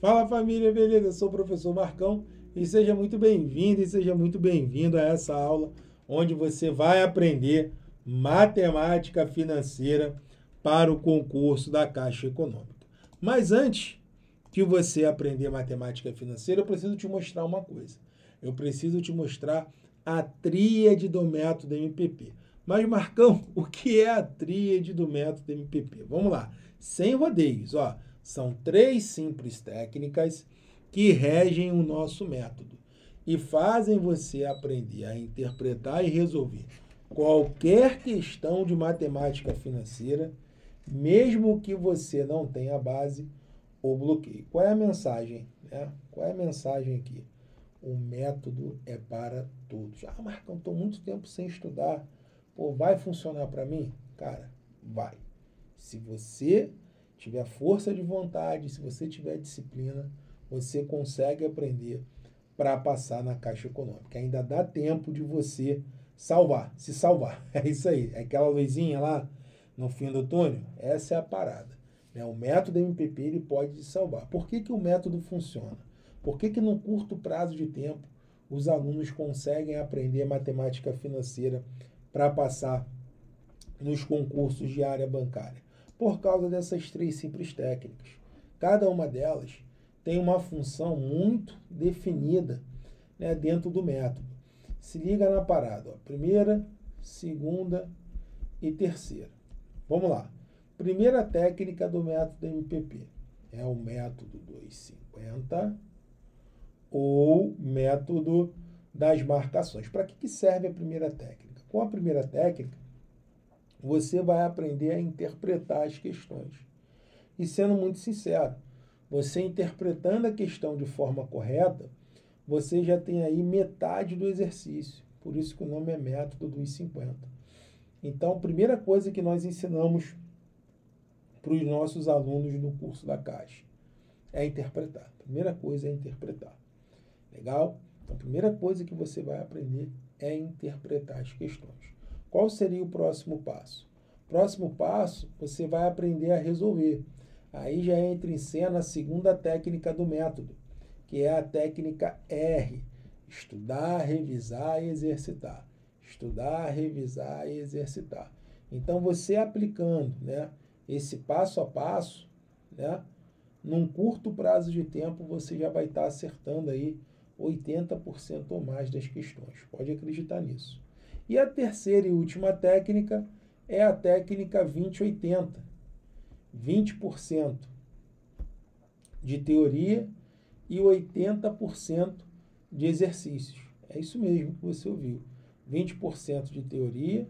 Fala família, beleza? Eu sou o professor Marcão e seja muito bem-vindo e seja muito bem-vindo a essa aula onde você vai aprender matemática financeira para o concurso da Caixa Econômica. Mas antes de você aprender matemática financeira, eu preciso te mostrar uma coisa. Eu preciso te mostrar a tríade do método MPP. Mas, Marcão, o que é a tríade do método MPP? Vamos lá, sem rodeios, ó. São três simples técnicas que regem o nosso método e fazem você aprender a interpretar e resolver qualquer questão de matemática financeira, mesmo que você não tenha base ou bloqueio. Qual é a mensagem? Né? Qual é a mensagem aqui? O método é para todos. Ah, Marcão, estou muito tempo sem estudar. Pô, vai funcionar para mim? Cara, vai. Se você tiver força de vontade, se você tiver disciplina, você consegue aprender para passar na Caixa Econômica. Ainda dá tempo de você salvar, se salvar. É isso aí. É aquela luzinha lá no fim do túnel. Essa é a parada. Né? O método MPP ele pode te salvar. Por que, que o método funciona? Por que, que no curto prazo de tempo os alunos conseguem aprender matemática financeira para passar nos concursos de área bancária? Por causa dessas três simples técnicas. Cada uma delas tem uma função muito definida né, dentro do método. Se liga na parada. Ó. Primeira, segunda e terceira. Vamos lá. Primeira técnica do método MPP é o método 250 ou método das marcações. Para que, que serve a primeira técnica? Com a primeira técnica, você vai aprender a interpretar as questões. E sendo muito sincero, você interpretando a questão de forma correta, você já tem aí metade do exercício. Por isso que o nome é método dos 50. Então, a primeira coisa que nós ensinamos para os nossos alunos no curso da Caixa é interpretar. A primeira coisa é interpretar. Legal? Então, a primeira coisa que você vai aprender é interpretar as questões. Qual seria o próximo passo? Próximo passo, você vai aprender a resolver. Aí já entra em cena a segunda técnica do método, que é a técnica R. Estudar, revisar e exercitar. Estudar, revisar e exercitar. Então, você aplicando né, esse passo a passo, né, num curto prazo de tempo, você já vai estar acertando aí 80% ou mais das questões. Pode acreditar nisso. E a terceira e última técnica é a técnica 2080. 20% de teoria e 80% de exercícios. É isso mesmo que você ouviu. 20% de teoria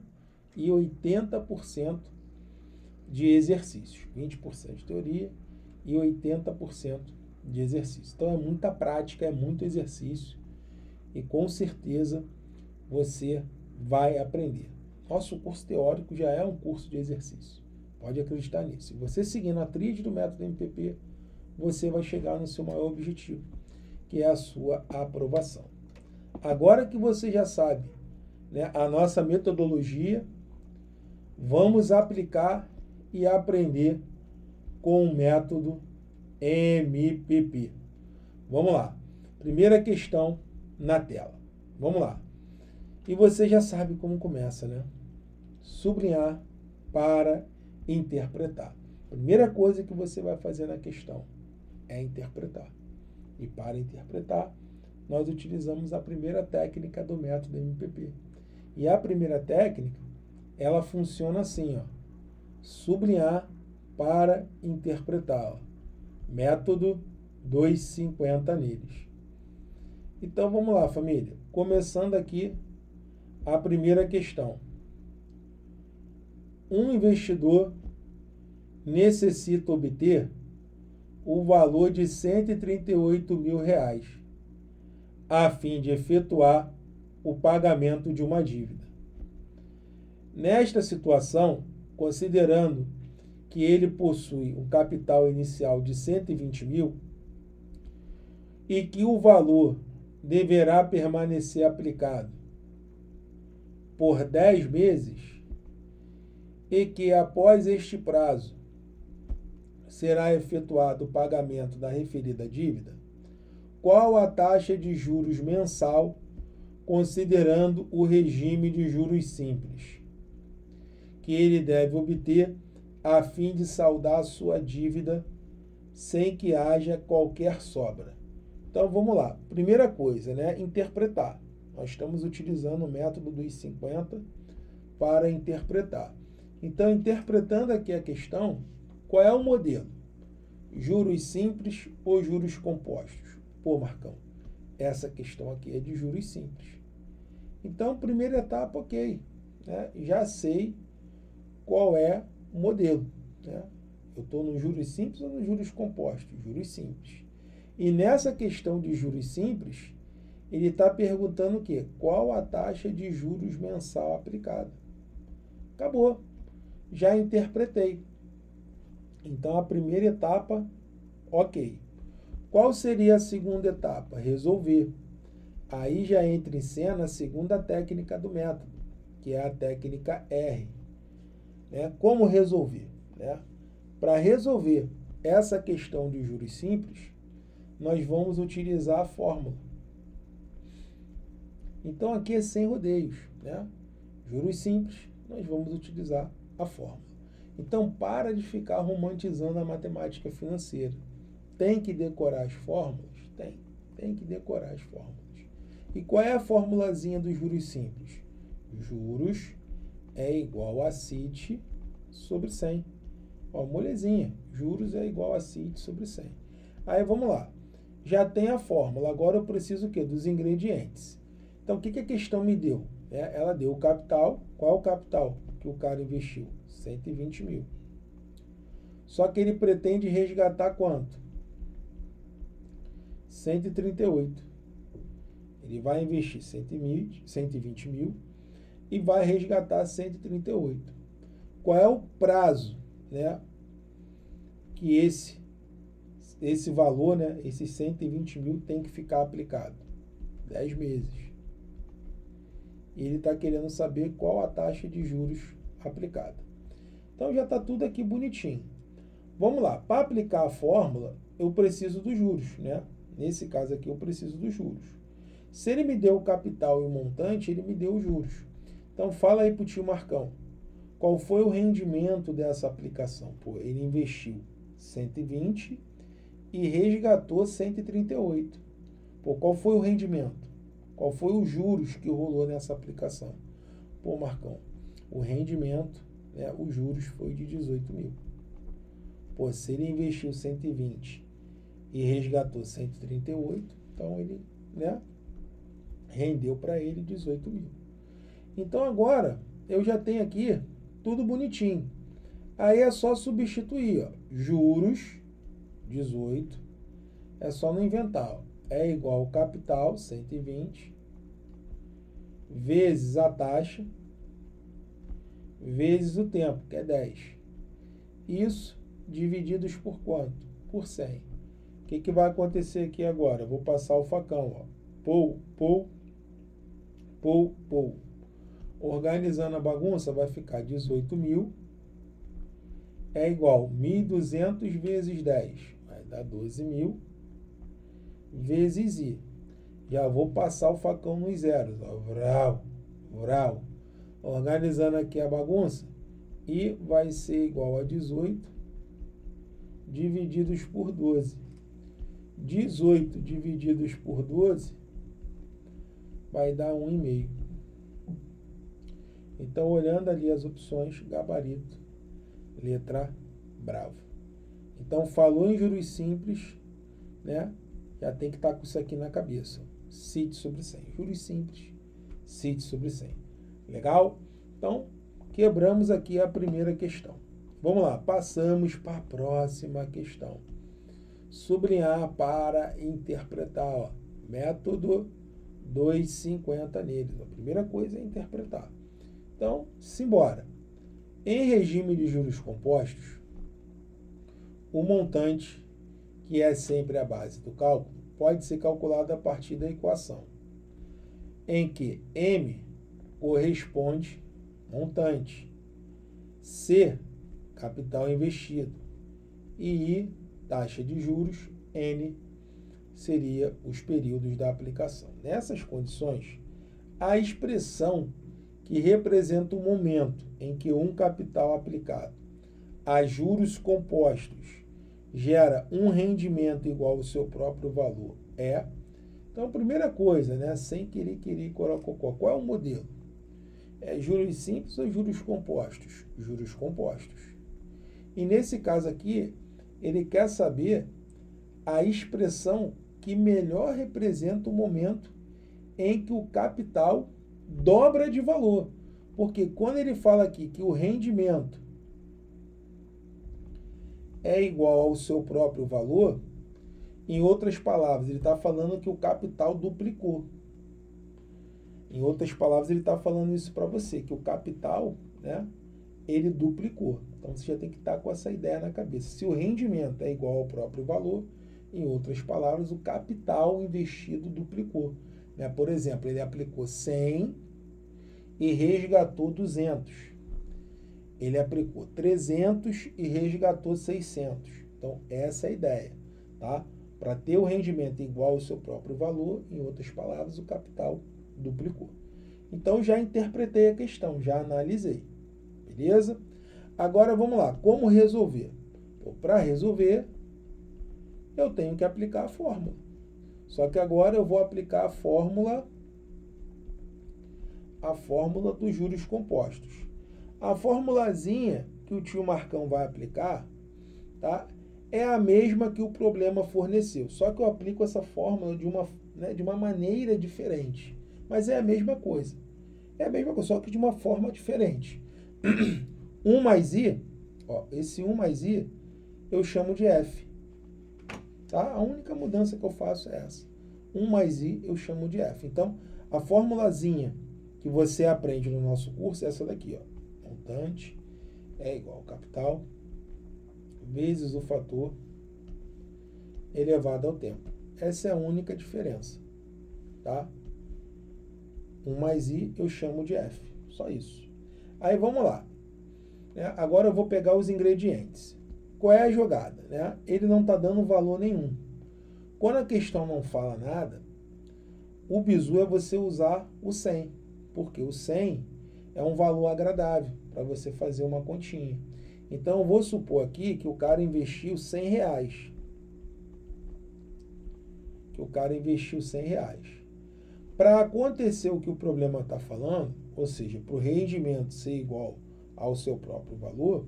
e 80% de exercícios. 20% de teoria e 80% de exercício. Então é muita prática, é muito exercício e com certeza você vai aprender. Nosso curso teórico já é um curso de exercício. Pode acreditar nisso. Se você seguindo a tríade do método MPP, você vai chegar no seu maior objetivo, que é a sua aprovação. Agora que você já sabe né, a nossa metodologia, vamos aplicar e aprender com o método MPP. Vamos lá. Primeira questão na tela. Vamos lá. E você já sabe como começa, né? Sublinhar para interpretar. Primeira coisa que você vai fazer na questão é interpretar. E para interpretar, nós utilizamos a primeira técnica do método MPP. E a primeira técnica, ela funciona assim, ó. Sublinhar para interpretar. Ó. Método 250 neles. Então vamos lá, família. Começando aqui a primeira questão. Um investidor necessita obter o valor de 138 mil reais a fim de efetuar o pagamento de uma dívida. Nesta situação, considerando que ele possui um capital inicial de 120 mil e que o valor deverá permanecer aplicado por 10 meses e que após este prazo será efetuado o pagamento da referida dívida? Qual a taxa de juros mensal, considerando o regime de juros simples, que ele deve obter a fim de saldar sua dívida sem que haja qualquer sobra? Então vamos lá. Primeira coisa, né? Interpretar. Nós estamos utilizando o método dos 50 para interpretar. Então, interpretando aqui a questão, qual é o modelo? Juros simples ou juros compostos? Pô, Marcão, essa questão aqui é de juros simples. Então, primeira etapa, ok. Né? Já sei qual é o modelo. Né? Eu estou no juros simples ou no juros compostos? Juros simples. E nessa questão de juros simples, ele está perguntando o quê? Qual a taxa de juros mensal aplicada? Acabou. Já interpretei. Então, a primeira etapa, ok. Qual seria a segunda etapa? Resolver. Aí já entra em cena a segunda técnica do método, que é a técnica R. Né? Como resolver? Né? Para resolver essa questão de juros simples, nós vamos utilizar a fórmula. Então aqui é sem rodeios. Né? Juros simples, nós vamos utilizar a fórmula. Então, para de ficar romantizando a matemática financeira. Tem que decorar as fórmulas? Tem. Tem que decorar as fórmulas. E qual é a formulazinha dos juros simples? Juros é igual a CIT sobre 100. Ó, molezinha. Juros é igual a CIT sobre 100. Aí, vamos lá. Já tem a fórmula. Agora eu preciso o quê? Dos ingredientes. Então, o que, que a questão me deu? É, ela deu o capital. Qual é o capital que o cara investiu? 120 mil. Só que ele pretende resgatar quanto? 138. Ele vai investir 120 mil e vai resgatar 138. Qual é o prazo, né? Que esse esse valor, né? Esses 120 mil tem que ficar aplicado. 10 meses. E ele está querendo saber qual a taxa de juros aplicada. Então já está tudo aqui bonitinho. Vamos lá, para aplicar a fórmula, eu preciso dos juros, né? Nesse caso aqui, eu preciso dos juros. Se ele me deu o capital e o montante, ele me deu os juros. Então fala aí para o tio Marcão, qual foi o rendimento dessa aplicação? Pô, ele investiu 120 e resgatou 138. Pô, qual foi o rendimento? Qual foi os juros que rolou nessa aplicação? Pô, Marcão, o rendimento né, os juros foi de 18 mil. Pô, se ele investiu 120 e resgatou 138, então ele né, rendeu para ele 18 mil. Então agora eu já tenho aqui tudo bonitinho. Aí é só substituir, ó, juros 18, é só não inventar, ó, é igual ao capital 120 vezes a taxa vezes o tempo, que é 10. Isso divididos por quanto? Por 100. O que, que vai acontecer aqui agora? vou passar o facão. Ó. Pou, pou, pou, pou. Organizando a bagunça, vai ficar 18 mil é igual 1.200 vezes 10. Vai dar 12 mil vezes I. Já vou passar o facão nos zeros. Ó. Vral, vral organizando aqui a bagunça, e vai ser igual a 18 divididos por 12. 18 divididos por 12 vai dar 1,5. Então, olhando ali as opções, gabarito, letra bravo. Então, falou em juros simples, né? Já tem que estar tá com isso aqui na cabeça. CIT sobre 100. Juros simples, CIT sobre 100. Legal? Então, quebramos aqui a primeira questão. Vamos lá, passamos para a próxima questão. Sublinhar para interpretar. Ó. Método 250 neles. A primeira coisa é interpretar. Então, simbora. Em regime de juros compostos, o montante, que é sempre a base do cálculo, pode ser calculado a partir da equação, em que M corresponde montante. C, capital investido. e I, taxa de juros, N seria os períodos da aplicação. Nessas condições, a expressão que representa o momento em que um capital aplicado a juros compostos gera um rendimento igual ao seu próprio valor é. Então, primeira coisa, né, sem querer, querer, corococó, qual é o modelo? É juros simples ou juros compostos? Juros compostos. E nesse caso aqui, ele quer saber a expressão que melhor representa o momento em que o capital dobra de valor. Porque quando ele fala aqui que o rendimento é igual ao seu próprio valor, em outras palavras, ele está falando que o capital duplicou. Em outras palavras, ele está falando isso para você, que o capital, né, ele duplicou. Então você já tem que estar tá com essa ideia na cabeça. Se o rendimento é igual ao próprio valor, em outras palavras, o capital investido duplicou. Né? Por exemplo, ele aplicou 100 e resgatou 200. Ele aplicou 300 e resgatou 600. Então, essa é a ideia. Tá? Para ter o rendimento igual ao seu próprio valor, em outras palavras, o capital duplicou. Então, já interpretei a questão, já analisei. Beleza? Agora, vamos lá. Como resolver? Para resolver, eu tenho que aplicar a fórmula. Só que agora eu vou aplicar a fórmula a fórmula dos juros compostos. A formulazinha que o tio Marcão vai aplicar, tá? É a mesma que o problema forneceu, só que eu aplico essa fórmula de uma, né, de uma maneira diferente. Mas é a mesma coisa. É a mesma coisa, só que de uma forma diferente. 1 mais i, ó, esse 1 mais i eu chamo de f. Tá? A única mudança que eu faço é essa. 1 mais i eu chamo de f. Então, a formulazinha que você aprende no nosso curso é essa daqui. Ó. Montante é igual ao capital vezes o fator elevado ao tempo. Essa é a única diferença. Tá? 1 mais i eu chamo de f. Só isso. Aí vamos lá. Né? Agora eu vou pegar os ingredientes. Qual é a jogada? Né? Ele não está dando valor nenhum. Quando a questão não fala nada, o bizu é você usar o 100, porque o 100 é um valor agradável para você fazer uma continha. Então, vou supor aqui que o cara investiu 100 reais. Que o cara investiu 100 reais. Para acontecer o que o problema está falando, ou seja, para o rendimento ser igual ao seu próprio valor,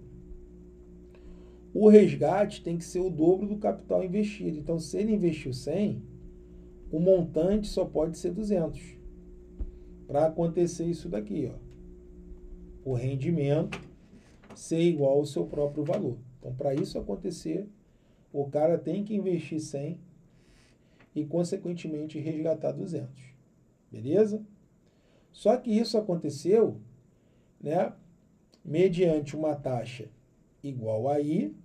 o resgate tem que ser o dobro do capital investido. Então, se ele investiu 100, o montante só pode ser 200. Para acontecer isso daqui, ó. O rendimento ser igual ao seu próprio valor. Então, para isso acontecer, o cara tem que investir 100 e, consequentemente, resgatar 200. Beleza? Só que isso aconteceu, né, mediante uma taxa igual a I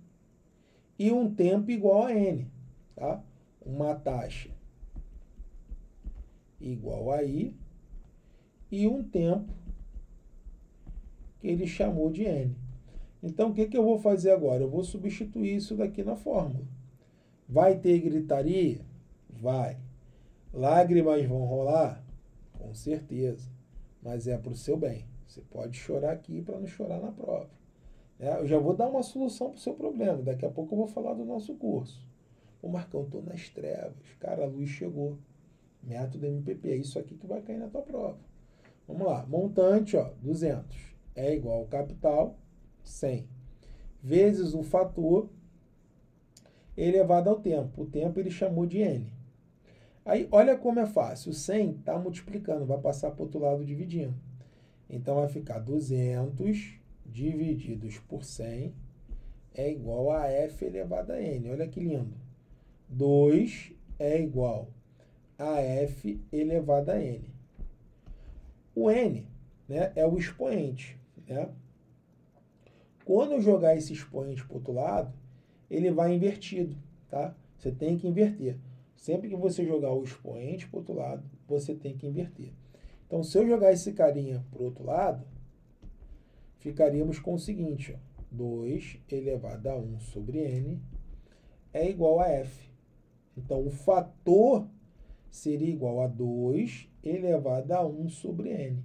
e um tempo igual a N. Tá? Uma taxa igual a I e um tempo que ele chamou de N. Então, o que, que eu vou fazer agora? Eu vou substituir isso daqui na fórmula. Vai ter gritaria? Vai. Lágrimas vão rolar? Com certeza. Mas é para o seu bem. Você pode chorar aqui para não chorar na prova. É, eu já vou dar uma solução para o seu problema. Daqui a pouco eu vou falar do nosso curso. Ô Marcão, estou nas trevas. Cara, a luz chegou. Método MPP. É isso aqui que vai cair na tua prova. Vamos lá. Montante, ó, 200. É igual ao capital, 100. Vezes o fator elevado ao tempo. O tempo ele chamou de N. Aí, olha como é fácil. O 100 está multiplicando, vai passar para o outro lado dividindo. Então, vai ficar 200 divididos por 100 é igual a f elevado a n. Olha que lindo. 2 é igual a f elevado a n. O n né, é o expoente. Né? Quando eu jogar esse expoente para o outro lado, ele vai invertido. Tá? Você tem que inverter. Sempre que você jogar o expoente para o outro lado, você tem que inverter. Então, se eu jogar esse carinha para o outro lado, ficaríamos com o seguinte, ó, 2 elevado a 1 sobre n é igual a F. Então, o fator seria igual a 2 elevado a 1 sobre N.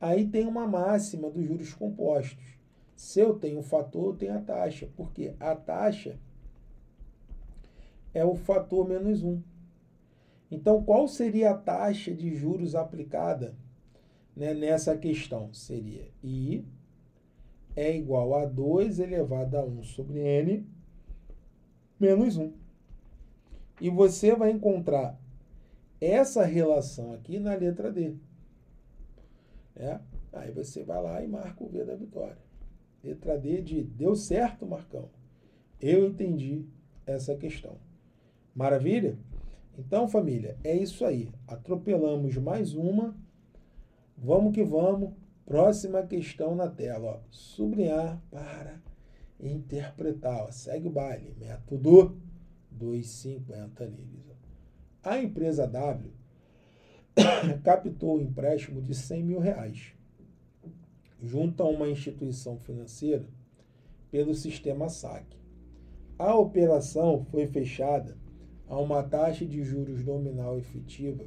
Aí tem uma máxima dos juros compostos. Se eu tenho o fator, eu tenho a taxa, porque a taxa é o fator menos 1. Então, qual seria a taxa de juros aplicada né, nessa questão? Seria I é igual a 2 elevado a 1 sobre N menos 1. E você vai encontrar essa relação aqui na letra D. É? Aí você vai lá e marca o V da vitória. Letra D de deu certo, Marcão. Eu entendi essa questão. Maravilha? Então, família, é isso aí. Atropelamos mais uma. Vamos que vamos. Próxima questão na tela. Ó. Sublinhar para interpretar. Ó. Segue o baile. Método 250 livres. A empresa W captou o um empréstimo de 100 mil reais junto a uma instituição financeira pelo sistema SAC. A operação foi fechada a uma taxa de juros nominal efetiva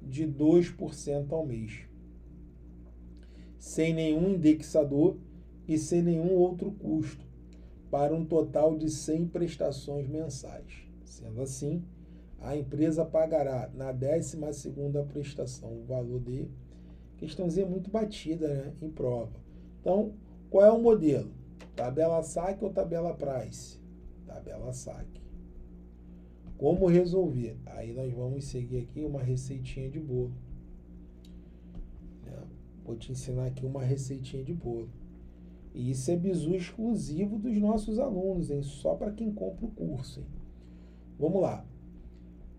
de 2% ao mês, sem nenhum indexador e sem nenhum outro custo, para um total de 100 prestações mensais. Sendo assim, a empresa pagará na 12 prestação o valor de questãozinha muito batida né, em prova. Então, qual é o modelo? Tabela saque ou tabela price? Tabela saque. Como resolver? Aí nós vamos seguir aqui uma receitinha de bolo. Né? Vou te ensinar aqui uma receitinha de bolo. E isso é bizu exclusivo dos nossos alunos, hein? Só para quem compra o curso. Hein? Vamos lá.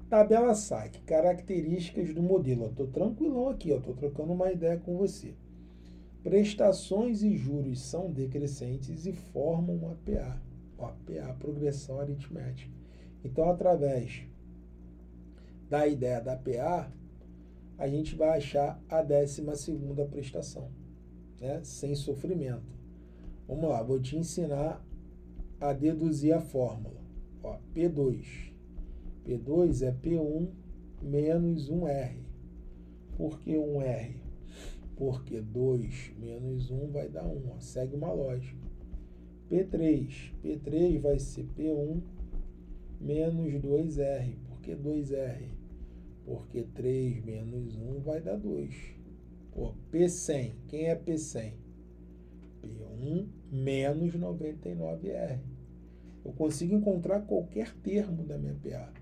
Tabela saque, características do modelo. Estou tranquilão aqui, estou trocando uma ideia com você. Prestações e juros são decrescentes e formam uma PA. Ó, PA, progressão aritmética. Então, através da ideia da PA, a gente vai achar a 12 prestação, né? sem sofrimento. Vamos lá, vou te ensinar a deduzir a fórmula. Ó, P2 P2 é P1 menos 1R. Por que 1R? Porque 2 menos 1 vai dar 1. Ó. Segue uma lógica. P3. P3 vai ser P1 menos 2R. Por que 2R? Porque 3 menos 1 vai dar 2. Pô, P100. Quem é P100? P1 menos 99R. Eu consigo encontrar qualquer termo da minha PA.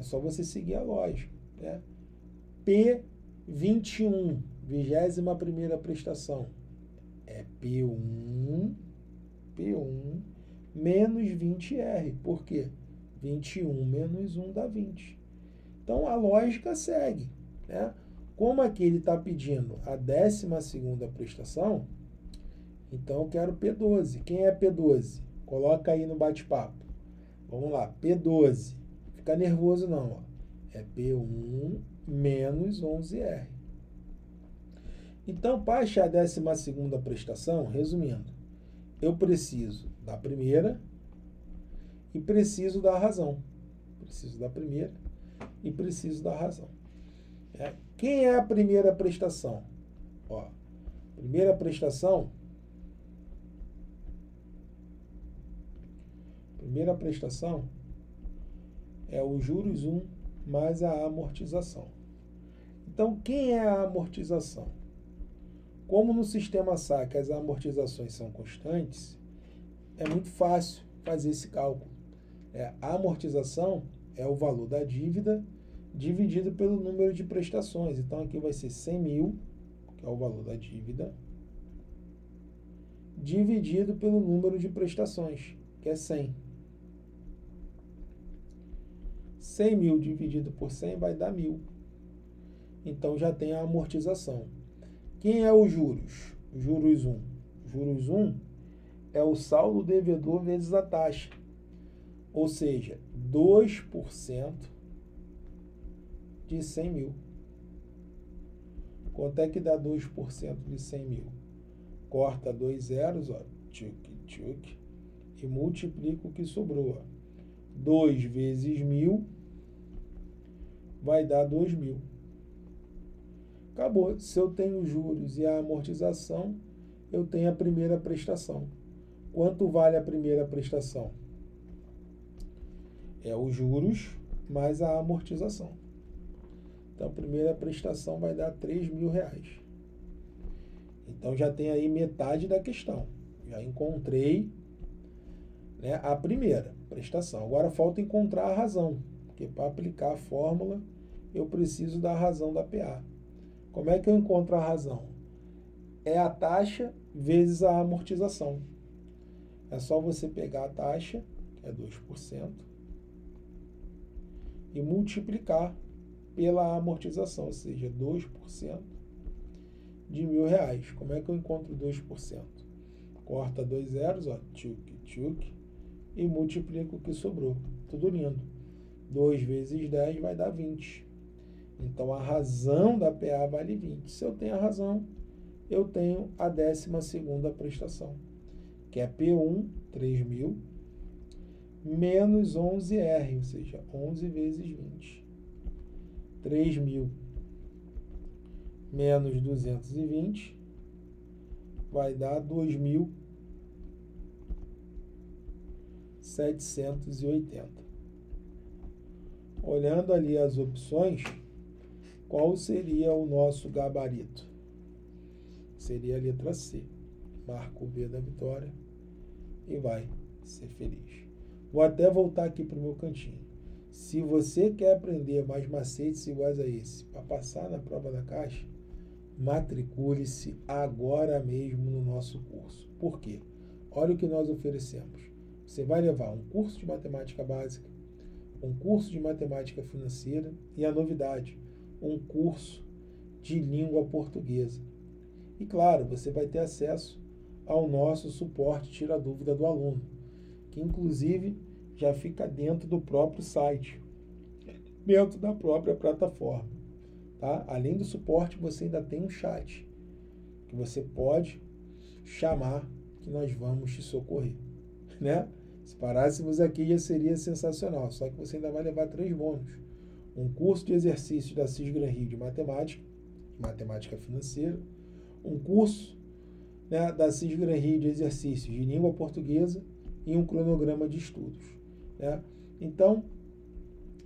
É só você seguir a lógica. Né? P21, vigésima primeira prestação, é P1, P1 menos 20R. Por quê? 21 menos 1 dá 20. Então a lógica segue. Né? Como aqui ele está pedindo a 12 prestação, então eu quero P12. Quem é P12? Coloca aí no bate-papo. Vamos lá, P12 ficar nervoso não. Ó. É P1 menos 11R. Então, para achar a 12 prestação, resumindo, eu preciso da primeira e preciso da razão. Preciso da primeira e preciso da razão. É. Quem é a primeira prestação? Ó, primeira prestação. Primeira prestação é o juros 1 mais a amortização. Então, quem é a amortização? Como no sistema SAC as amortizações são constantes, é muito fácil fazer esse cálculo. É, a amortização é o valor da dívida dividido pelo número de prestações. Então, aqui vai ser 100 mil, que é o valor da dívida, dividido pelo número de prestações, que é 100. 100 mil dividido por 100 vai dar mil. Então já tem a amortização. Quem é os juros? Juros 1. Juros 1 é o saldo devedor vezes a taxa. Ou seja, 2% de 100 mil. Quanto é que dá 2% de 100 mil? Corta dois zeros, ó, tchuk, tchuk, e multiplico o que sobrou. 2 vezes mil vai dar 2 mil. Acabou. Se eu tenho juros e a amortização, eu tenho a primeira prestação. Quanto vale a primeira prestação? É os juros mais a amortização. Então, a primeira prestação vai dar 3 mil reais. Então, já tem aí metade da questão. Já encontrei né, a primeira prestação. Agora, falta encontrar a razão. Porque para aplicar a fórmula, eu preciso da razão da PA. Como é que eu encontro a razão? É a taxa vezes a amortização. É só você pegar a taxa, que é 2%, e multiplicar pela amortização, ou seja, 2% de mil reais. Como é que eu encontro 2%? Corta dois zeros, ó, tchuk, tchuk, e multiplica o que sobrou. Tudo lindo. 2 vezes 10 vai dar 20. Então a razão da PA vale 20. Se eu tenho a razão, eu tenho a 12 prestação, que é P1, 3 mil, menos 11R, ou seja, 11 vezes 20. 3 mil menos 220 vai dar 2.780. Olhando ali as opções, qual seria o nosso gabarito? Seria a letra C. Marca o V da vitória e vai ser feliz. Vou até voltar aqui para o meu cantinho. Se você quer aprender mais macetes iguais a esse para passar na prova da caixa, matricule-se agora mesmo no nosso curso. Por quê? Olha o que nós oferecemos. Você vai levar um curso de matemática básica, um curso de matemática financeira e a novidade, um curso de língua portuguesa. E claro, você vai ter acesso ao nosso suporte tira dúvida do aluno, que inclusive já fica dentro do próprio site, dentro da própria plataforma. Tá? Além do suporte, você ainda tem um chat que você pode chamar que nós vamos te socorrer, né? Se parássemos aqui já seria sensacional, só que você ainda vai levar três bônus um curso de exercícios da Cisgran Rio de Matemática, Matemática Financeira, um curso né, da Cisgran Rio de exercícios de língua portuguesa e um cronograma de estudos. Né? Então,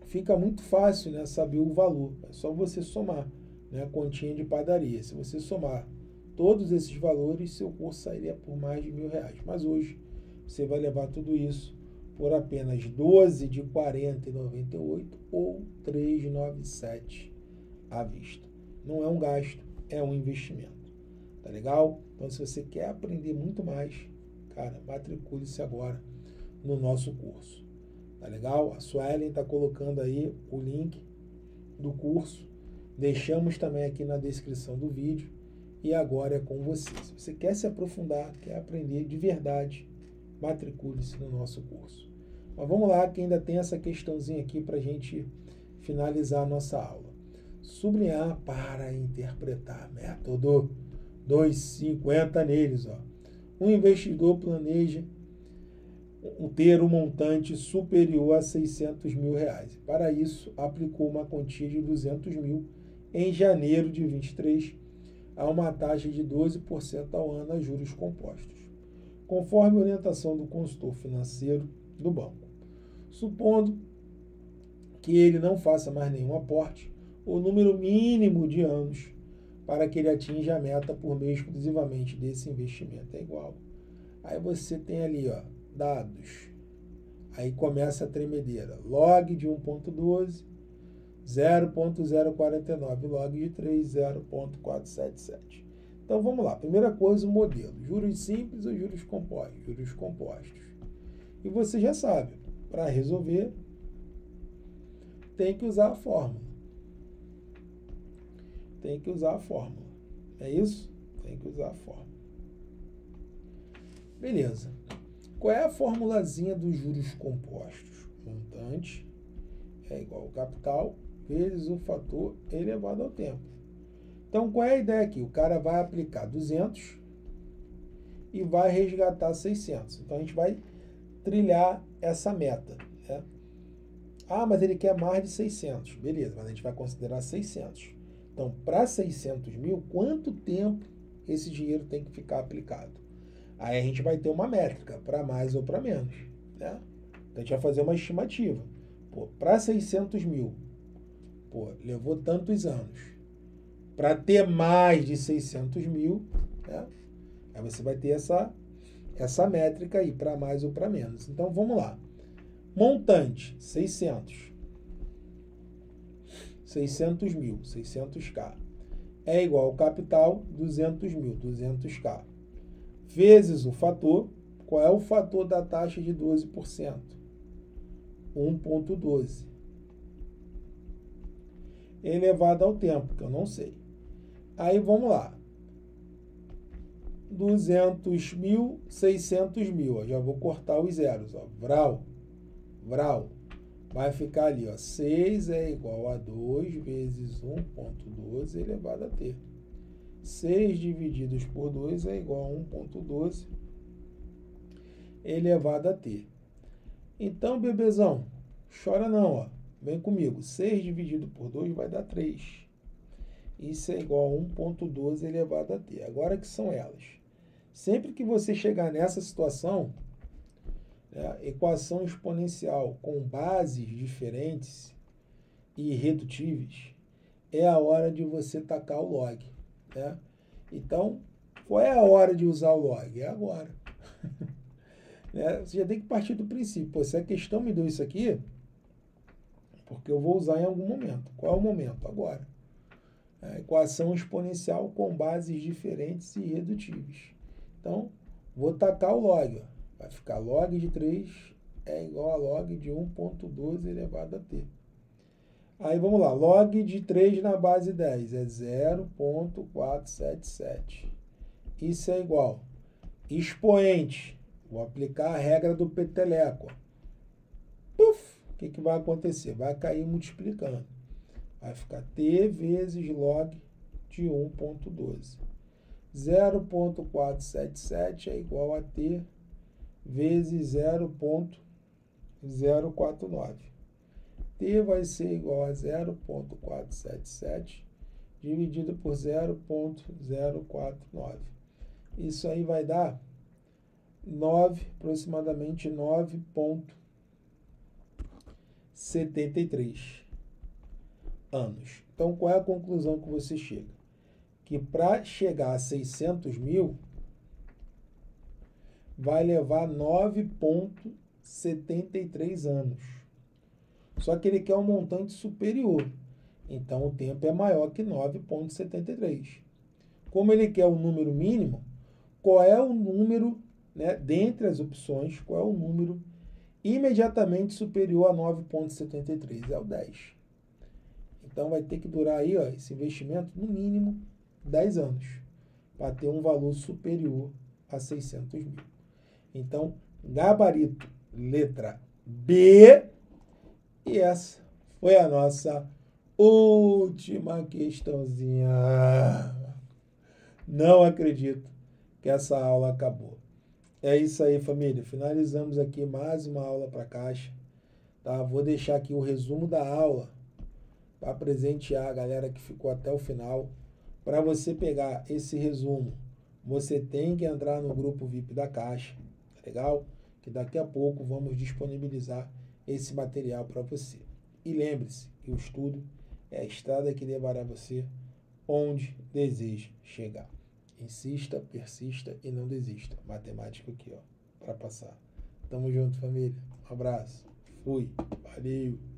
fica muito fácil né, saber o valor, é só você somar né, a continha de padaria. Se você somar todos esses valores, seu curso sairia por mais de mil reais. Mas hoje você vai levar tudo isso por apenas 12 de 40,98 ou 3,97 à vista. Não é um gasto, é um investimento. Tá legal? Então, se você quer aprender muito mais, cara, matricule-se agora no nosso curso. Tá legal? A Suelen está colocando aí o link do curso. Deixamos também aqui na descrição do vídeo. E agora é com você. Se você quer se aprofundar, quer aprender de verdade, matricule-se no nosso curso. Mas vamos lá, que ainda tem essa questãozinha aqui para a gente finalizar a nossa aula. Sublinhar para interpretar. Método 250 neles. Ó. Um investidor planeja ter um montante superior a 600 mil reais. Para isso, aplicou uma quantia de 200 mil em janeiro de 23 a uma taxa de 12% ao ano a juros compostos conforme orientação do consultor financeiro do banco. Supondo que ele não faça mais nenhum aporte, o número mínimo de anos para que ele atinja a meta por mês exclusivamente desse investimento é igual. Aí você tem ali, ó, dados. Aí começa a tremedeira. Log de 1.12, 0.049, log de 3, 0.477. Então vamos lá. Primeira coisa, o modelo. Juros simples ou juros compostos? Juros compostos. E você já sabe, para resolver, tem que usar a fórmula. Tem que usar a fórmula. É isso? Tem que usar a fórmula. Beleza. Qual é a formulazinha dos juros compostos? Montante é igual ao capital vezes o fator elevado ao tempo. Então, qual é a ideia aqui? O cara vai aplicar 200 e vai resgatar 600. Então, a gente vai trilhar essa meta. Né? Ah, mas ele quer mais de 600. Beleza, mas a gente vai considerar 600. Então, para 600 mil, quanto tempo esse dinheiro tem que ficar aplicado? Aí a gente vai ter uma métrica, para mais ou para menos. Né? Então, a gente vai fazer uma estimativa. Para 600 mil, pô, levou tantos anos. Para ter mais de 600 mil, né? aí você vai ter essa, essa métrica aí, para mais ou para menos. Então, vamos lá. Montante, 600. 600 mil, 600k. É igual ao capital, 200 mil, 200k. Vezes o fator. Qual é o fator da taxa de 12%? 1,12. Elevado ao tempo, que eu não sei. Aí vamos lá. 200 mil, 600 mil. já vou cortar os zeros. Ó. Vral. Vral. Vai ficar ali, ó. 6 é igual a 2 vezes 1.12 elevado a t. 6 divididos por 2 é igual a 1.12 elevado a t. Então, bebezão, chora não, ó. Vem comigo. 6 dividido por 2 vai dar 3. Isso é igual a 1.12 elevado a t. Agora que são elas? Sempre que você chegar nessa situação, né, equação exponencial com bases diferentes e irredutíveis, é a hora de você tacar o log. Né? Então, qual é a hora de usar o log? É agora. né? Você já tem que partir do princípio. Pô, se a questão me deu isso aqui, porque eu vou usar em algum momento. Qual é o momento? Agora. É, equação exponencial com bases diferentes e irredutíveis. Então, vou tacar o log. Ó. Vai ficar log de 3 é igual a log de 1.12 elevado a t. Aí vamos lá, log de 3 na base 10 é 0.477. Isso é igual. Expoente. Vou aplicar a regra do peteleco. Puf! O que, que vai acontecer? Vai cair multiplicando. Vai ficar t vezes log de 1.12. 0.477 é igual a t vezes 0.049. T vai ser igual a 0.477 dividido por 0.049. Isso aí vai dar 9, aproximadamente 9,73 anos. Então, qual é a conclusão que você chega? Que para chegar a 600 mil, vai levar 9,73 anos. Só que ele quer um montante superior. Então o tempo é maior que 9,73. Como ele quer o número mínimo, qual é o número, né, dentre as opções, qual é o número imediatamente superior a 9,73? É o 10. Então vai ter que durar aí, ó, esse investimento no mínimo 10 anos para ter um valor superior a 600 mil. Então, gabarito, letra B. E essa foi a nossa última questãozinha. Não acredito que essa aula acabou. É isso aí, família. Finalizamos aqui mais uma aula para caixa. Tá? Vou deixar aqui o resumo da aula para presentear a galera que ficou até o final. Para você pegar esse resumo, você tem que entrar no grupo VIP da Caixa legal? Que daqui a pouco vamos disponibilizar esse material para você. E lembre-se que o estudo é a estrada que levará você onde deseja chegar. Insista, persista e não desista. Matemática aqui, ó, para passar. Tamo junto, família. Um abraço. Fui. Valeu.